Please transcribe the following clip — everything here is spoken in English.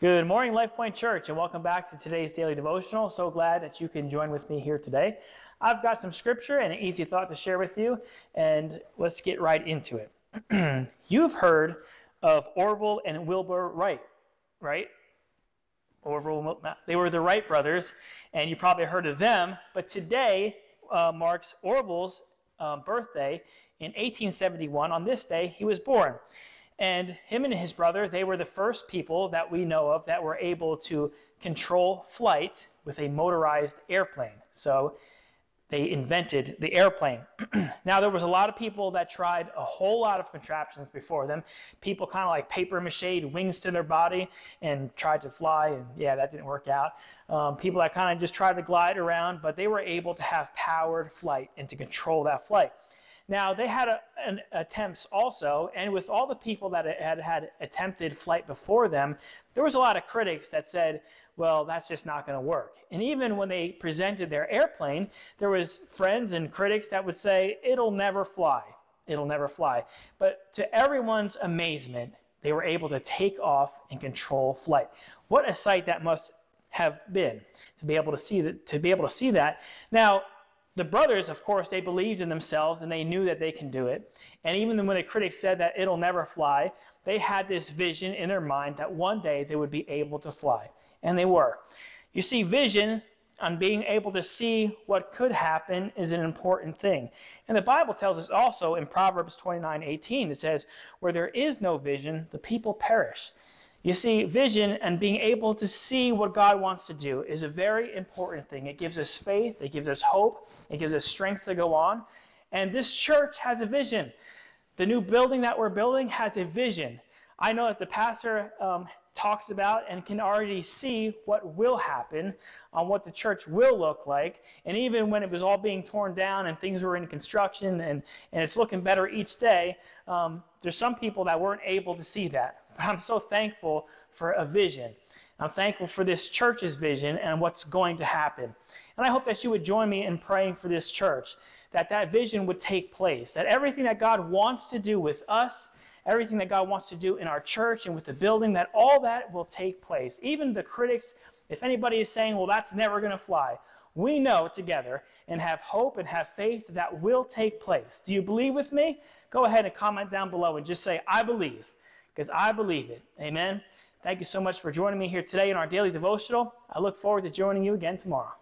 Good morning, LifePoint Church, and welcome back to today's daily devotional. So glad that you can join with me here today. I've got some scripture and an easy thought to share with you, and let's get right into it. You've heard of Orville and Wilbur Wright, right? Orville, they were the Wright brothers, and you probably heard of them. But today uh, marks Orville's uh, birthday in 1871. On this day, he was born. And him and his brother, they were the first people that we know of that were able to control flight with a motorized airplane. So they invented the airplane. now, there was a lot of people that tried a whole lot of contraptions before them. People kind of like paper mache wings to their body and tried to fly, and yeah, that didn't work out. Um, people that kind of just tried to glide around, but they were able to have powered flight and to control that flight. Now, they had a, an attempts also, and with all the people that had had attempted flight before them, there was a lot of critics that said, well, that's just not going to work. And even when they presented their airplane, there was friends and critics that would say, it'll never fly. It'll never fly. But to everyone's amazement, they were able to take off and control flight. What a sight that must have been to be able to see that to be able to see that. Now, the brothers, of course, they believed in themselves and they knew that they can do it. And even when the critics said that it'll never fly, they had this vision in their mind that one day they would be able to fly. And they were. You see, vision on being able to see what could happen is an important thing. And the Bible tells us also in Proverbs 29:18 it says, "Where there is no vision, the people perish." You see, vision and being able to see what God wants to do is a very important thing. It gives us faith, it gives us hope, it gives us strength to go on. And this church has a vision. The new building that we're building has a vision. I know that the pastor um, talks about and can already see what will happen on what the church will look like. And even when it was all being torn down and things were in construction and, and it's looking better each day, um, there's some people that weren't able to see that. I'm so thankful for a vision. I'm thankful for this church's vision and what's going to happen. And I hope that you would join me in praying for this church, that that vision would take place, that everything that God wants to do with us everything that God wants to do in our church and with the building, that all that will take place. Even the critics, if anybody is saying, well, that's never going to fly, we know together and have hope and have faith that will take place. Do you believe with me? Go ahead and comment down below and just say, I believe, because I believe it. Amen. Thank you so much for joining me here today in our daily devotional. I look forward to joining you again tomorrow.